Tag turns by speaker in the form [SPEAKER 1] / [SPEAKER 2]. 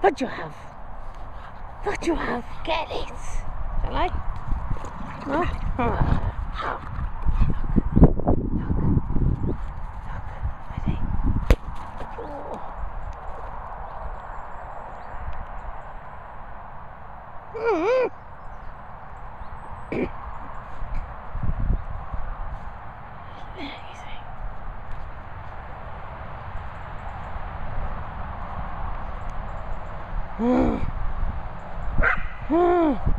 [SPEAKER 1] What you have? What you have? Get it. Shall I? No? How? Ready? Oh. Mm. 음. 음.